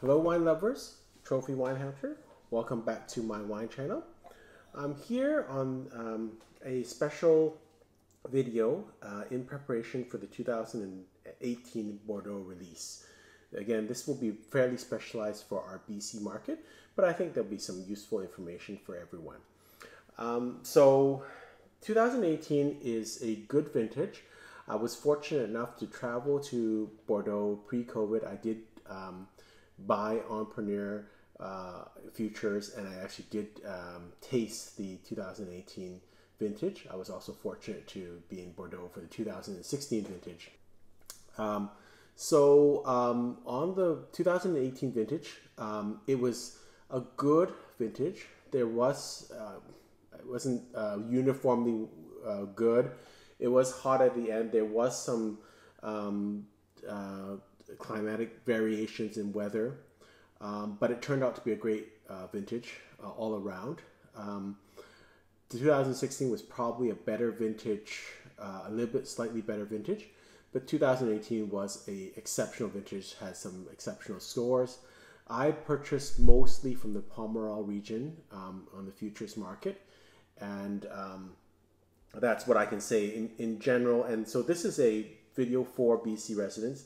Hello, wine lovers. Trophy Wine Hunter. Welcome back to my wine channel. I'm here on um, a special video uh, in preparation for the 2018 Bordeaux release. Again, this will be fairly specialized for our BC market, but I think there'll be some useful information for everyone. Um, so, 2018 is a good vintage. I was fortunate enough to travel to Bordeaux pre COVID. I did um, buy en primeur uh, futures, and I actually did um, taste the 2018 vintage. I was also fortunate to be in Bordeaux for the 2016 vintage. Um, so um, on the 2018 vintage, um, it was a good vintage. There was uh, it wasn't uh, uniformly uh, good. It was hot at the end. There was some um, uh, climatic variations in weather. Um, but it turned out to be a great uh, vintage uh, all around. Um, 2016 was probably a better vintage, uh, a little bit slightly better vintage, but 2018 was a exceptional vintage. Had some exceptional scores. I purchased mostly from the Pomerol region um, on the futures market, and um, that's what I can say in, in general. And so this is a video for BC residents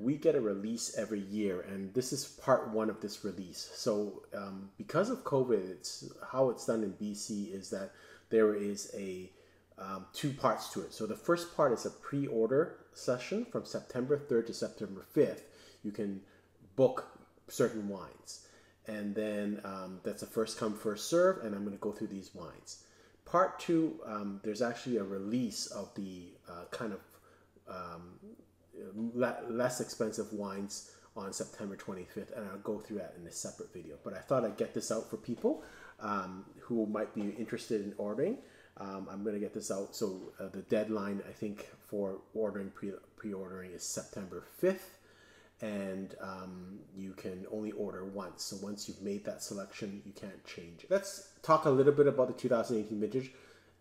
we get a release every year, and this is part one of this release. So, um, because of COVID, it's how it's done in BC is that there is a um, two parts to it. So, the first part is a pre-order session from September 3rd to September 5th. You can book certain wines, and then um, that's a first come first serve. And I'm going to go through these wines. Part two, um, there's actually a release of the uh, kind of um, less expensive wines on September 25th, and I'll go through that in a separate video. But I thought I'd get this out for people um, who might be interested in ordering. Um, I'm going to get this out. So uh, the deadline, I think, for ordering pre pre-ordering is September 5th, and um, you can only order once. So once you've made that selection, you can't change it. Let's talk a little bit about the 2018 vintage.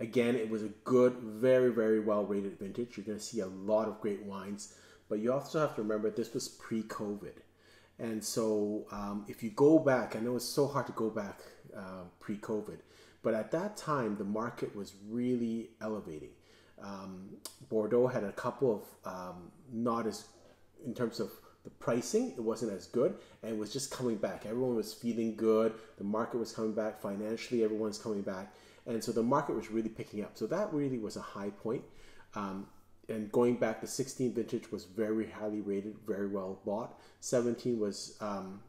Again, it was a good, very, very well rated vintage. You're going to see a lot of great wines. But you also have to remember this was pre COVID. And so um, if you go back, I know it's so hard to go back uh, pre COVID, but at that time, the market was really elevating. Um, Bordeaux had a couple of um, not as, in terms of the pricing, it wasn't as good and was just coming back. Everyone was feeling good. The market was coming back financially, everyone's coming back. And so the market was really picking up. So that really was a high point. Um, and going back, the 16 vintage was very highly rated, very well bought. 17 was um,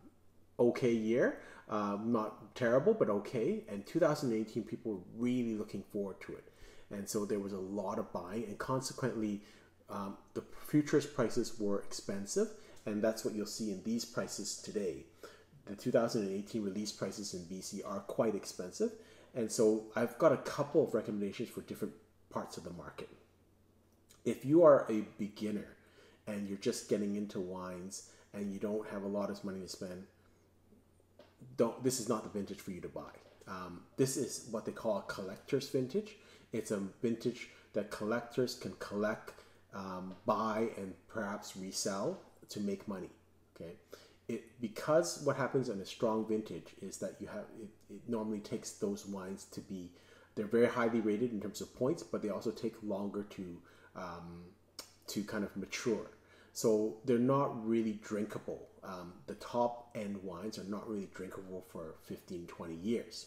okay year, uh, not terrible, but okay. And 2018, people were really looking forward to it, and so there was a lot of buying, and consequently, um, the futures prices were expensive, and that's what you'll see in these prices today. The 2018 release prices in BC are quite expensive, and so I've got a couple of recommendations for different parts of the market if you are a beginner and you're just getting into wines and you don't have a lot of money to spend, don't. This is not the vintage for you to buy. Um, this is what they call a collector's vintage. It's a vintage that collectors can collect, um, buy, and perhaps resell to make money. Okay, it because what happens in a strong vintage is that you have it, it normally takes those wines to be they're very highly rated in terms of points, but they also take longer to um, to kind of mature. So they're not really drinkable. Um, the top end wines are not really drinkable for 15, 20 years.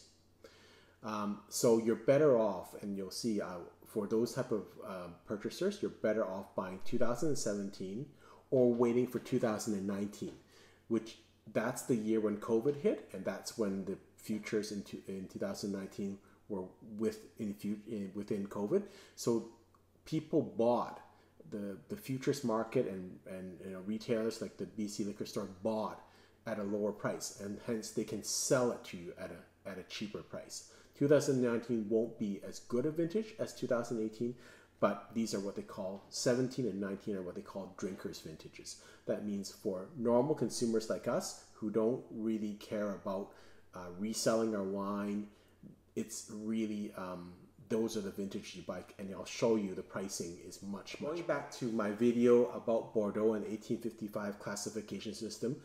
Um, so you're better off, and you'll see uh, for those type of uh, purchasers, you're better off buying 2017 or waiting for 2019, which that's the year when COVID hit, and that's when the futures in, in 2019 were with in, in within COVID. So people bought the the futures market and and you know, retailers like the BC liquor store bought at a lower price, and hence they can sell it to you at a at a cheaper price. 2019 won't be as good a vintage as 2018, but these are what they call 17 and 19 are what they call drinkers vintages. That means for normal consumers like us who don't really care about uh, reselling our wine, it's really um, those are the vintage you buy and I'll show you the pricing is much, much. Going back to my video about Bordeaux and 1855 classification system,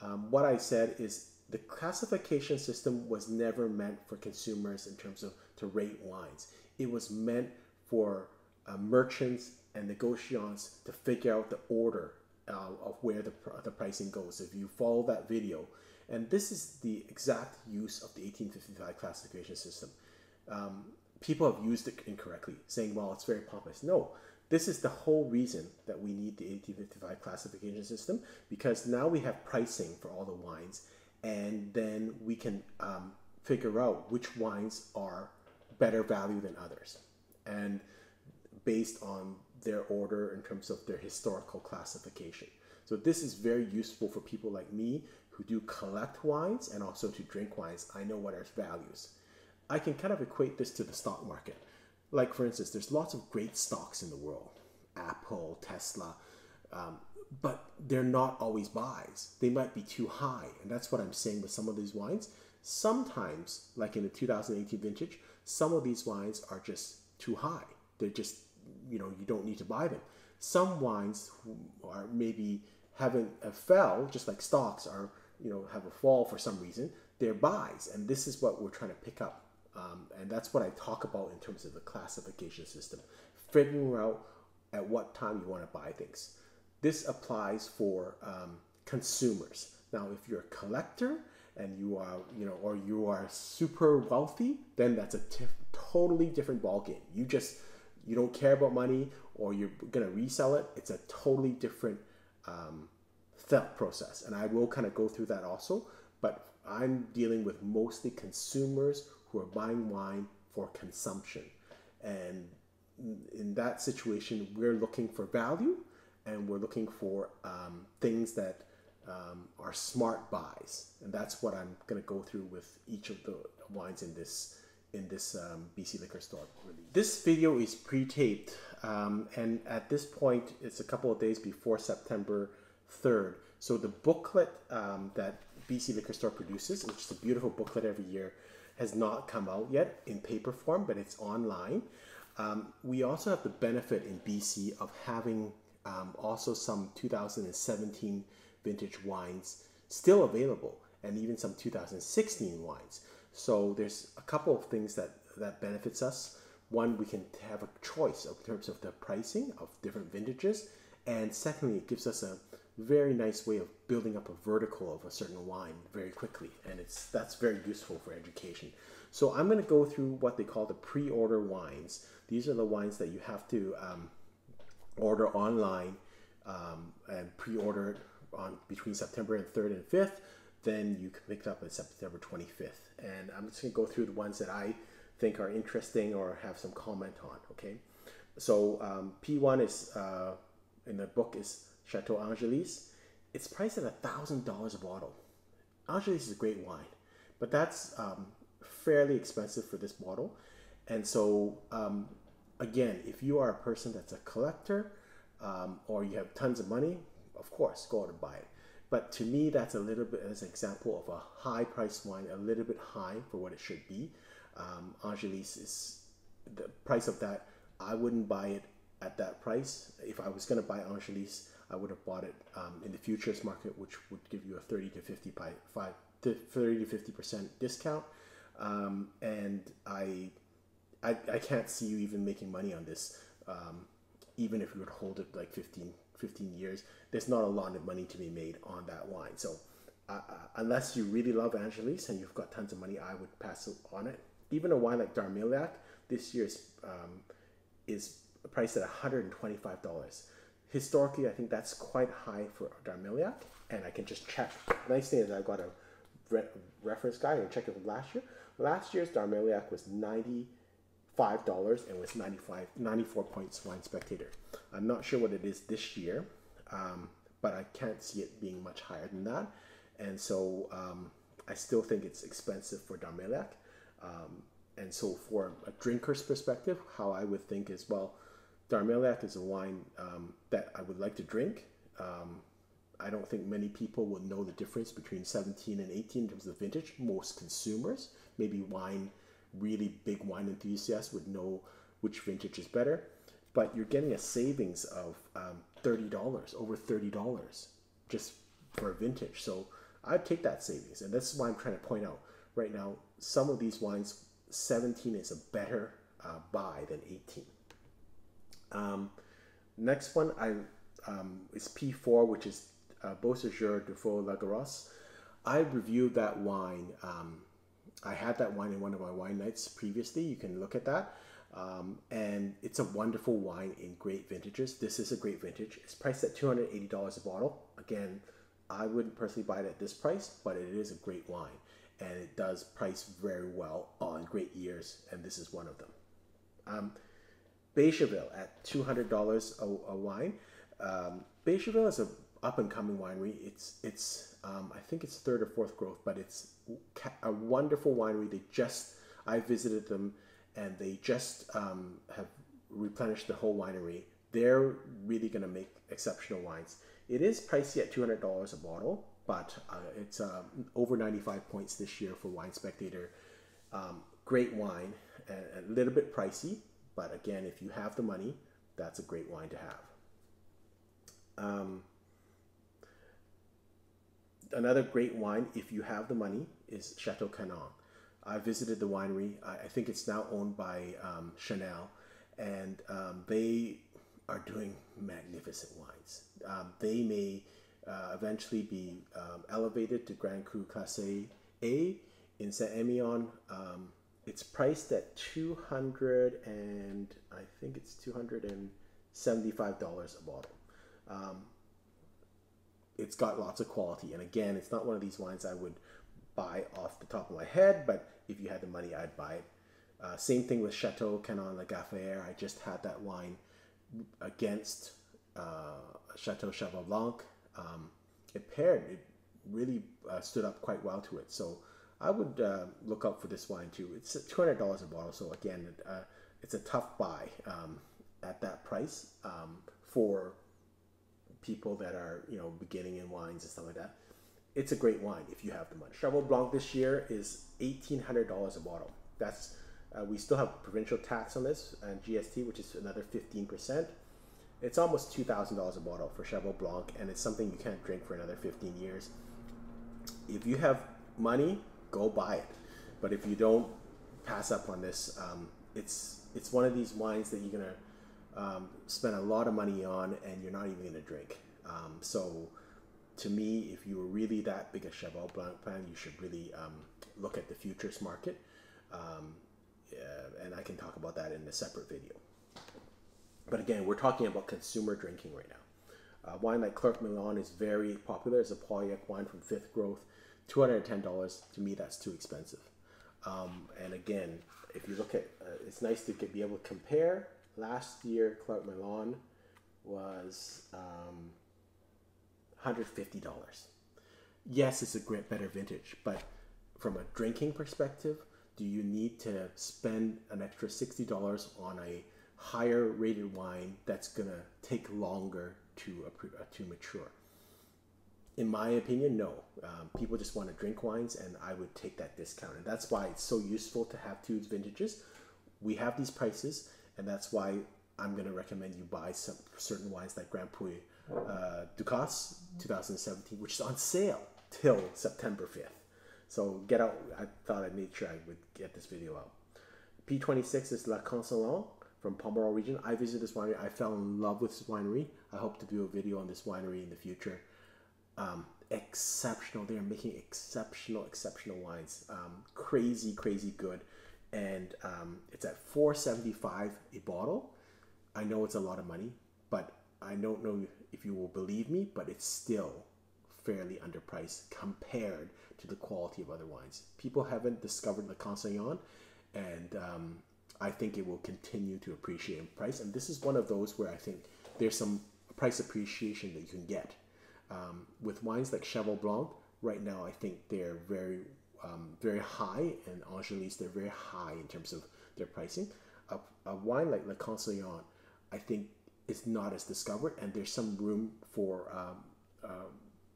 um, what I said is the classification system was never meant for consumers in terms of to rate wines. It was meant for uh, merchants and negotiants to figure out the order uh, of where the, the pricing goes. If you follow that video, and this is the exact use of the 1855 classification system. Um, people have used it incorrectly, saying, well, it's very pompous. No, this is the whole reason that we need the 1855 classification system because now we have pricing for all the wines and then we can um, figure out which wines are better value than others and based on their order in terms of their historical classification. So this is very useful for people like me who do collect wines and also to drink wines. I know what are values. I can kind of equate this to the stock market. Like for instance, there's lots of great stocks in the world, Apple, Tesla, um, but they're not always buys. They might be too high, and that's what I'm saying with some of these wines. Sometimes, like in the 2018 vintage, some of these wines are just too high. They're just, you know, you don't need to buy them. Some wines are maybe haven't uh, fell, just like stocks are, you know, have a fall for some reason. They're buys, and this is what we're trying to pick up. Um, and that's what I talk about in terms of the classification system, figuring out at what time you want to buy things. This applies for um, consumers. Now, if you're a collector and you are, you know, or you are super wealthy, then that's a totally different ballgame. You just you don't care about money, or you're gonna resell it. It's a totally different um, thought process, and I will kind of go through that also. But I'm dealing with mostly consumers who are buying wine for consumption. And in that situation, we're looking for value and we're looking for um, things that um, are smart buys. And that's what I'm going to go through with each of the wines in this in this um, BC liquor store. This video is pre-taped um, and at this point it's a couple of days before September 3rd. So the booklet um, that BC Liquor Store produces, which is a beautiful booklet every year, has not come out yet in paper form, but it's online. Um, we also have the benefit in BC of having um, also some 2017 vintage wines still available, and even some 2016 wines. So there's a couple of things that that benefits us. One, we can have a choice in terms of the pricing of different vintages, and secondly, it gives us a very nice way of building up a vertical of a certain wine very quickly and it's that's very useful for education. So i'm going to go through what they call the pre-order wines. These are the wines that you have to um, order online um, and pre-order on between september and 3rd and 5th then you can pick it up on september 25th and i'm just going to go through the ones that i think are interesting or have some comment on okay? So um, p1 is uh, in the book is Chateau Angelus, It's priced at a thousand dollars a bottle. Angelus is a great wine, but that's um, fairly expensive for this bottle. And so, um, again, if you are a person that's a collector um, or you have tons of money, of course, go out and buy it. But to me, that's a little bit as an example of a high priced wine, a little bit high for what it should be. Um, Angelus is the price of that. I wouldn't buy it at that price. If I was going to buy Angelus, I would have bought it um, in the futures market, which would give you a 30 to 50 by five, 30 to 50 percent discount. Um, and I, I, I can't see you even making money on this, um, even if you would hold it like 15, 15 years. There's not a lot of money to be made on that wine. So uh, unless you really love Angelus and you've got tons of money, I would pass on it. Even a wine like D'Armailhac this year is um, is priced at $125 historically, I think that's quite high for D'Armailhac, and I can just check. Nice thing is I've got a re- reference guide and check it from last year. Last year's D'Armailhac was ninety-five dollars and was 95, 94 points wine spectator. I'm not sure what it is this year, um, but I can't see it being much higher than that, and so um, I still think it's expensive for D'Armailhac. Um, and so, for a drinker's perspective, how I would think is well D'Armailhac is a wine um, that I would like to drink. Um, I don't think many people will know the difference between 17 and 18 in terms of vintage. Most consumers, maybe wine, really big wine enthusiasts, would know which vintage is better. But you're getting a savings of um, $30, over $30 just for a vintage. So I'd take that savings. And this is why I'm trying to point out right now some of these wines, 17 is a better uh, buy than 18. Um, next one I um, is P4, which is uh, Beausejour Duffau Lagarrosse. I reviewed that wine. Um, I had that wine in one of my wine nights previously. You can look at that. Um, and it's a wonderful wine in great vintages. This is a great vintage. It's priced at $280 a bottle. Again, I wouldn't personally buy it at this price, but it is a great wine. And it does price very well on great years, and this is one of them. Um, Beychevelle at $200 a, a wine. Um, is a up and coming winery. It's it's um, I think it's third or fourth growth, but it's a wonderful winery. They just I visited them, and they just um, have replenished the whole winery. They're really going to make exceptional wines. It is pricey at two hundred dollars a bottle, but uh, it's uh, over ninety five points this year for Wine Spectator. Um, great wine, a, a little bit pricey, but again, if you have the money, that's a great wine to have. Um, another great wine, if you have the money, is Chateau Canon. I visited the winery. I, think it's now owned by um, Chanel, and um, they are doing magnificent wines. Um, they may uh, eventually be um, elevated to Grand Cru Classé A in Saint Emilion. Um, it's priced at two hundred and I think it's two hundred and seventy-five dollars a bottle. Um, it's got lots of quality. And again, it's not one of these wines I would buy off the top of my head, but if you had the money, I'd buy it. Uh, same thing with Chateau Canon Lagaffe. I just had that wine against uh, Chateau Cheval Blanc. Um, it paired, it really uh, stood up quite well to it. So I would uh, look up for this wine too. It's $200 a bottle. So again, uh, it's a tough buy um, at that price um, for people that are you know beginning in wines and stuff like that. It's a great wine if you have the money. Cheval Blanc this year is eighteen hundred dollars a bottle. That's uh, we still have provincial tax on this and GST, which is another fifteen percent. It's almost two thousand dollars a bottle for Cheval Blanc, and it's something you can't drink for another fifteen years. If you have money, go buy it. But if you don't, pass up on this. Um, it's it's one of these wines that you're gonna um, spend a lot of money on and you're not even to drink. Um, so, to me, if you were really that big a Cheval Blanc fan, you should really um, look at the futures market. Um, yeah, and I can talk about that in a separate video. But again, we're talking about consumer drinking right now. Uh, wine like Clerc Milon is very popular as a Pauillac wine from fifth growth. $210. To me, that's too expensive. Um, and again, if you look at, uh, it's nice to be able to compare last year Clerc Milon was um, $150. Yes, it's a great better vintage, but from a drinking perspective, do you need to spend an extra $60 on a higher rated wine that's going to take longer to, uh, to mature? In my opinion, no. Um, people just want to drink wines, and I would take that discount. And that's why it's so useful to have two vintages. We have these prices and that's why I'm going to recommend you buy some certain wines like Grand Puy uh, Ducasse 2017, which is on sale till September 5th. So get out. I thought I'd make sure I would get this video out. P26 is La Conseillante from Pomerol region. I visited this winery. I fell in love with this winery. I hope to do a video on this winery in the future. Um, exceptional. They are making exceptional, exceptional wines. Um, crazy, crazy good. And um, it's at 475 a bottle. I know it's a lot of money but i don't know if you will believe me but it's still fairly underpriced compared to the quality of other wines. People haven't discovered the Conseillante and um, i think it will continue to appreciate in price. And this is one of those where i think there's some price appreciation that you can get um, with wines like cheval blanc right now i think they're very um, very high, and Angelus they're very high in terms of their pricing. A, a wine like Le Conseillante, I think, is not as discovered, and there's some room for um, uh,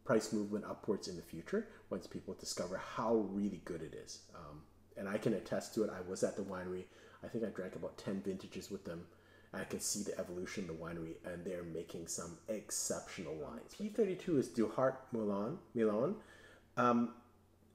price movement upwards in the future once people discover how really good it is. Um, and I can attest to it. I was at the winery. I think I drank about 10 vintages with them. I can see the evolution of the winery, and they're making some exceptional wines. P32 is Duhart Milon. Milon Um,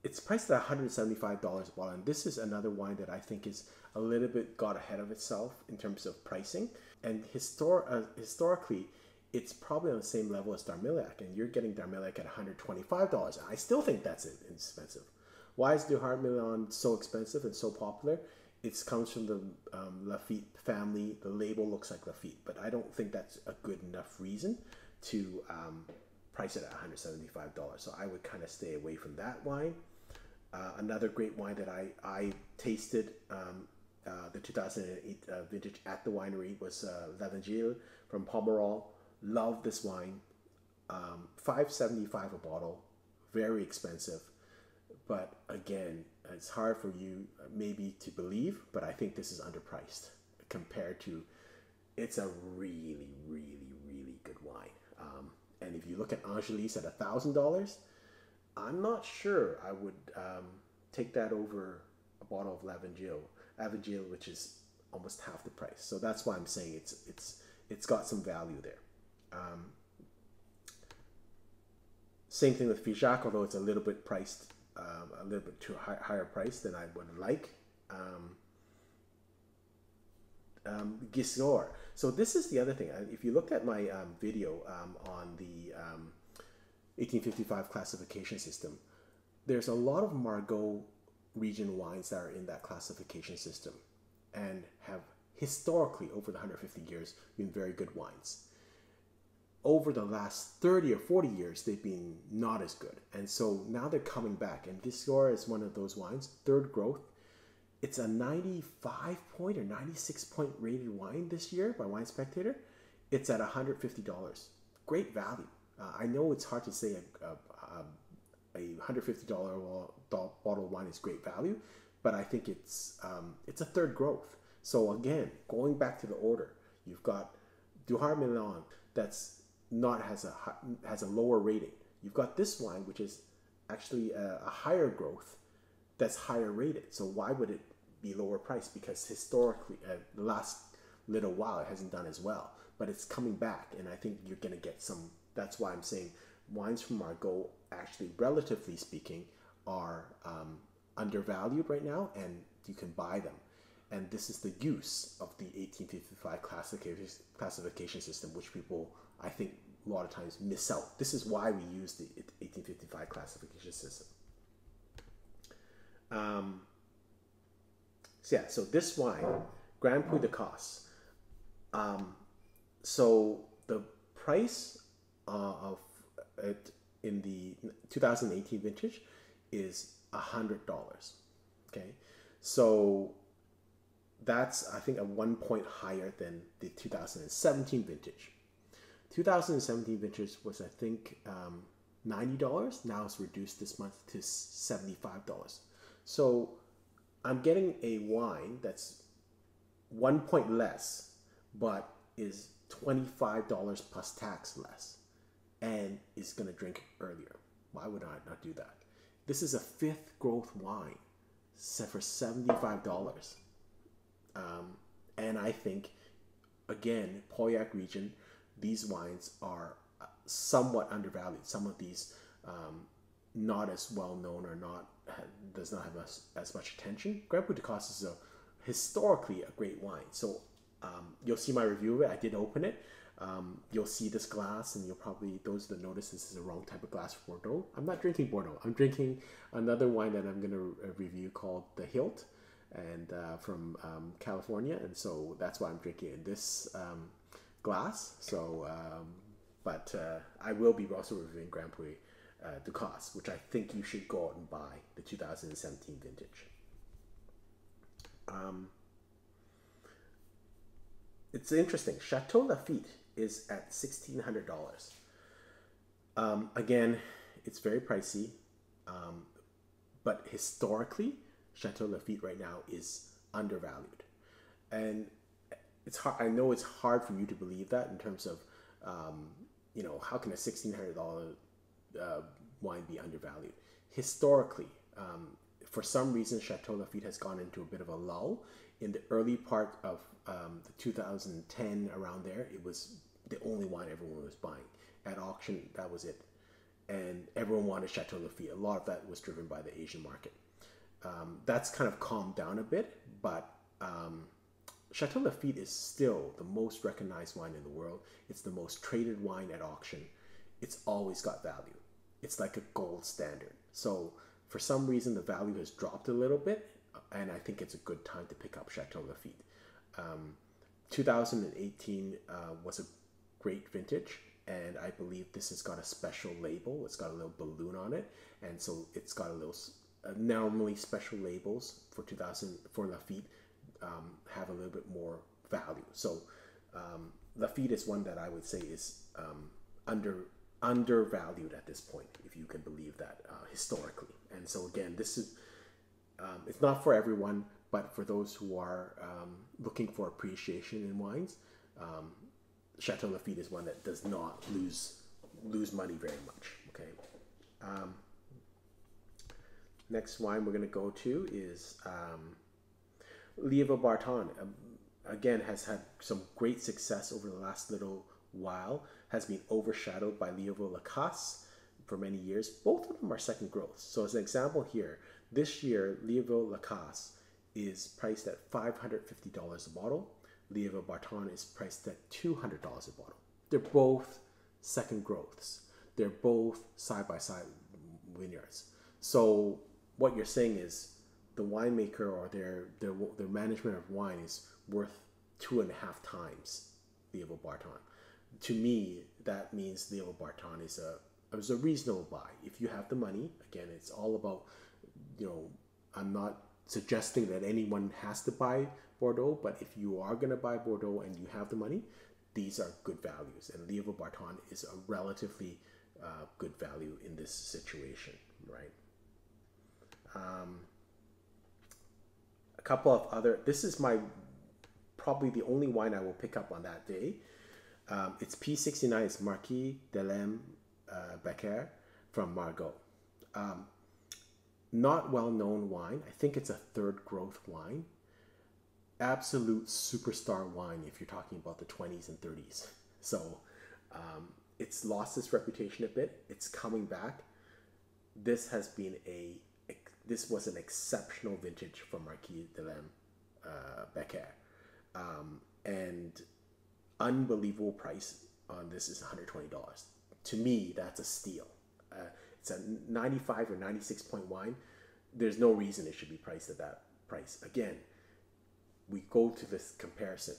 it's priced at $175 a bottle, and this is another wine that I think is a little bit got ahead of itself in terms of pricing. And histor- uh, historically, it's probably on the same level as D'Armailhac, and you're getting D'Armailhac at $125. I still think that's expensive. Why is Duhart Milon so expensive and so popular? It comes from the um, Lafite family. The label looks like Lafite, but I don't think that's a good enough reason to um, price it at $175. So I would kind of stay away from that wine. Uh, another great wine that I, I tasted um, uh, the 2008 uh, vintage at the winery was uh, from Pomerol. Love this wine. Um, 575 a bottle, very expensive. But again, it's hard for you uh, maybe to believe, but I think this is underpriced compared to it's a really, really, really good wine. Um, and if you look at Angelus at a thousand dollars, I'm not sure I would um, take that over a bottle of L'Evangile, L'Evangile, which is almost half the price. So that's why I'm saying it's it's it's got some value there. Um, same thing with Figeac, although it's a little bit priced, um, a little bit too high, higher price than I would like. Um, um, Giscours. So this is the other thing. If you looked at my um, video um, on the 1855 um, classification system, there's a lot of Margaux region wines that are in that classification system and have historically over the 150 years been very good wines over the last 30 or 40 years, they've been not as good. And so now they're coming back. And Giscours is one of those wines, third growth. It's a 95 point or 96 point rated wine this year by Wine Spectator. It's at $150. Great value. Uh, I know it's hard to say a, a, a $150 bottle of wine is great value, but I think it's um, it's a third growth. So again, going back to the order, you've got Duhart Milon that's not has a has a lower rating. You've got this wine, which is actually a, a higher growth, that's higher rated. So why would it be lower price? Because historically, uh, the last little while, it hasn't done as well. But it's coming back, and I think you're gonna get some. That's why I'm saying wines from Margaux, actually, relatively speaking, are um, undervalued right now, and you can buy them. And this is the use of the 1855 classification system, which people I think a lot of times miss out. This is why we use the 1855 classification system. Um, so yeah, so this wine, Grand Puy Ducasse. Um, so the price uh, of it in the 2018 vintage is a hundred dollars. Okay, so that's I think a one point higher than the 2017 vintage. 2017 vintage was, I think, um, $90. Now it's reduced this month to $75. So I'm getting a wine that's one point less, but is $25 plus tax less and is going to drink earlier. Why would I not do that? This is a fifth growth wine set for $75. Um, and I think, again, Pauillac region these wines are uh, somewhat undervalued. Some of these um, not as well known or not does not have as, as much attention. Grand Puy Ducasse is a historically a great wine. So um, you'll see my review of it. I did open it. Um, you'll see this glass, and you'll probably those that notice this is the wrong type of glass for Bordeaux. I'm not drinking Bordeaux. I'm drinking another wine that I'm going to uh, review called the Hilt, and uh, from um, California, and so that's why I'm drinking in this um, glass. So, um, but uh, I will be also reviewing Grand Puy uh, Ducasse, which I think you should go out and buy the 2017 vintage. Um, it's interesting. Chateau Lafite is at $1,600. Um, again, it's very pricey, um, but historically, Chateau Lafite right now is undervalued. And it's hard. I know it's hard for you to believe that in terms of, um, you know, how can a sixteen hundred dollar uh, wine be undervalued? Historically, um, for some reason, Chateau Lafite has gone into a bit of a lull. In the early part of um, the 2010, around there, it was the only wine everyone was buying at auction. That was it. and everyone wanted Chateau Lafite. A lot of that was driven by the Asian market. Um, that's kind of calmed down a bit, but um, Chateau Lafite is still the most recognized wine in the world. It's the most traded wine at auction. It's always got value. It's like a gold standard. So for some reason, the value has dropped a little bit, and I think it's a good time to pick up Chateau Lafite. Um, 2018 uh, was a great vintage, and I believe this has got a special label. It's got a little balloon on it, and so it's got a little. Normally, special labels for 2000 for Lafite um, have a little bit more value. So um, Lafite is one that I would say is um, under undervalued at this point, if you can believe that uh, historically. And so again, this is um, it's not for everyone, but for those who are um, looking for appreciation in wines, um, Chateau Lafite is one that does not lose lose money very much. Okay. Next wine we're going to go to is um, Leoville Barton. Um, again, has had some great success over the last little while. Has been overshadowed by Leoville Las Cases for many years. Both of them are second growth. So as an example here, this year Leoville Las Cases is priced at $550 a bottle. Leoville Barton is priced at $200 a bottle. They're both second growths. They're both side by side vineyards. So what you're saying is the winemaker or their their their management of wine is worth two and a half times the Leoville Barton. To me, that means the Leoville Barton is a is a reasonable buy if you have the money. Again, it's all about you know. I'm not suggesting that anyone has to buy Bordeaux, but if you are going to buy Bordeaux and you have the money, these are good values. And Leoville Barton is a relatively uh, good value in this situation, right? Um, a couple of other, this is my probably the only wine I will pick up on that day. Um, it's P69, it's Marquis d'Alesme uh, Becker from Margaux. Um, not well known wine. I think it's a third growth wine. Absolute superstar wine if you're talking about the 20s and 30s. So um, it's lost its reputation a bit. It's coming back. This has been a this was an exceptional vintage from Marquis d'Alesme uh, Becker. Um, and unbelievable price on this is $120. To me, that's a steal. Uh, it's a 95 or 96 point wine. There's no reason it should be priced at that price. Again, we go to this comparison.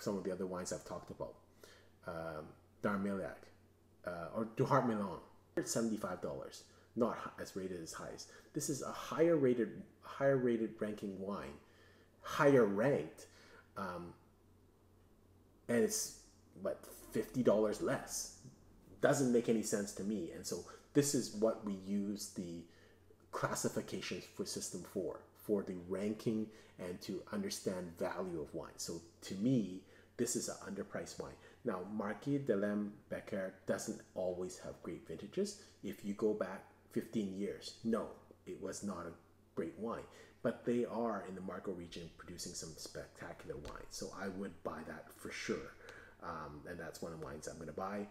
Some of the other wines I've talked about, um, d'Armailhac uh, or Duhart seventy-five dollars, not as rated as highest. This is a higher rated, higher rated ranking wine, higher ranked, um, and it's what fifty dollars less. Doesn't make any sense to me, and so this is what we use the classifications for system for for the ranking and to understand value of wine so to me this is an underpriced wine now marquis d'Alesme becker doesn't always have great vintages if you go back 15 years no it was not a great wine but they are in the Margaux region producing some spectacular wines so i would buy that for sure um, and that's one of the wines i'm going to buy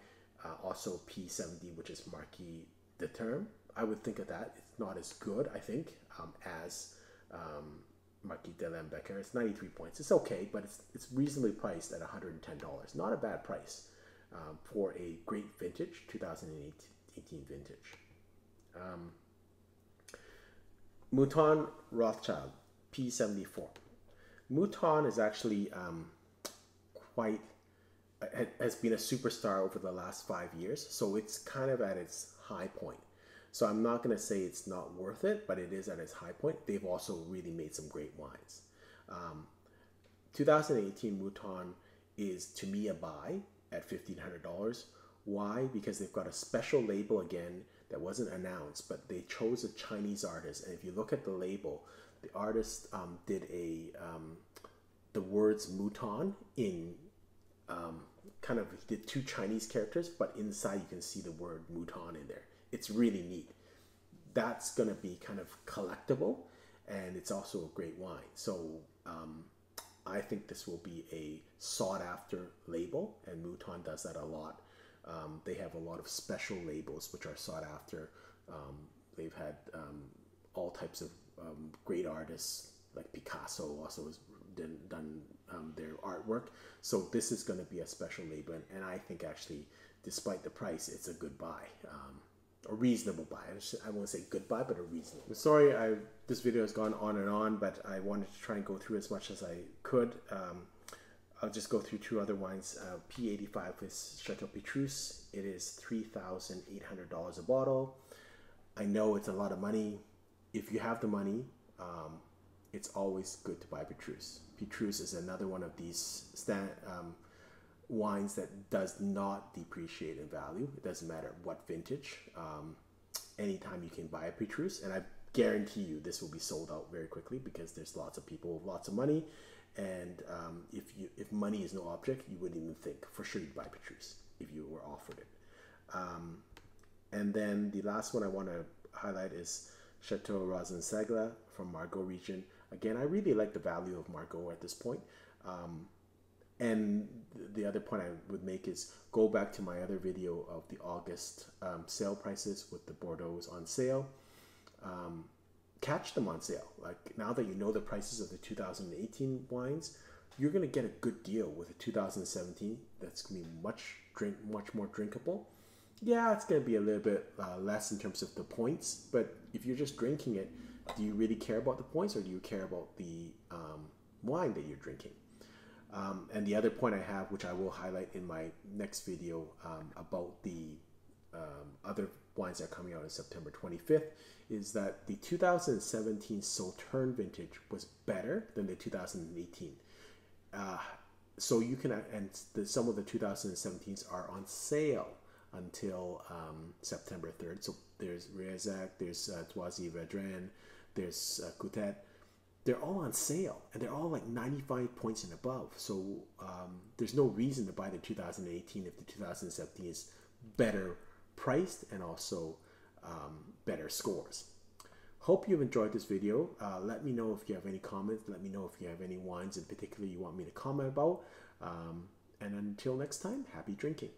uh, also p70 which is Marquis de Terme. I would think of that. It's not as good, I think, um, as um, Marquis d'Alesme Becker. It's 93 points. It's okay, but it's, it's reasonably priced at $110. Not a bad price um, for a great vintage, 2018 vintage. Um, Mouton Rothschild, P74. Mouton is actually um, quite has been a superstar over the last five years, so it's kind of at its high point. So I'm not going to say it's not worth it, but it is at its high point. They've also really made some great wines. Um, 2018 Mouton is to me a buy at $1,500. Why? Because they've got a special label again that wasn't announced, but they chose a Chinese artist. And if you look at the label, the artist um, did a um, the words Mouton in um, kind of did two Chinese characters, but inside you can see the word Mouton in there. It's really neat. That's gonna be kind of collectible, and it's also a great wine. So um, I think this will be a sought after label, and Mouton does that a lot. Um, they have a lot of special labels which are sought after. Um, they've had um, all types of um, great artists like Picasso also has done, done um, their artwork. So this is going to be a special label, and, and, I think actually, despite the price, it's a good buy. A reasonable buy. I won't say good buy, but a reasonable. Sorry, I this video has gone on and on, but I wanted to try and go through as much as I could. Um, I'll just go through two other wines. Uh, P85 is Chateau Petrus. It is $3,800 a bottle. I know it's a lot of money. If you have the money, um, it's always good to buy Petrus. Petrus is another one of these stand, um, wines that does not depreciate in value. It doesn't matter what vintage. Um, anytime you can buy a Petrus, and I guarantee you this will be sold out very quickly because there's lots of people with lots of money. And um, if you if money is no object, you wouldn't even think for sure you'd buy Petrus if you were offered it. Um, and then the last one I want to highlight is Chateau Rauzan Segla from Margaux region. Again, I really like the value of Margaux at this point. Um, and the other point I would make is go back to my other video of the August um, sale prices with the Bordeaux's on sale. Um, catch them on sale. Like now that you know the prices of the 2018 wines, you're gonna get a good deal with a 2017 that's gonna be much drink, much more drinkable. Yeah, it's gonna be a little bit uh, less in terms of the points, but if you're just drinking it, do you really care about the points or do you care about the um, wine that you're drinking? Um, and the other point I have, which I will highlight in my next video um, about the um, other wines that are coming out on September 25th, is that the 2017 Sauternes vintage was better than the 2018. Uh, so you can, and the, some of the 2017s are on sale until um, September 3rd. So there's Rieussec, there's uh, Doisy there's uh, Coutet they're all on sale and they're all like 95 points and above. So um, there's no reason to buy the 2018 if the 2017 is better priced and also um, better scores. Hope you've enjoyed this video. Uh, let me know if you have any comments. Let me know if you have any wines in particular you want me to comment about. Um, and until next time, happy drinking.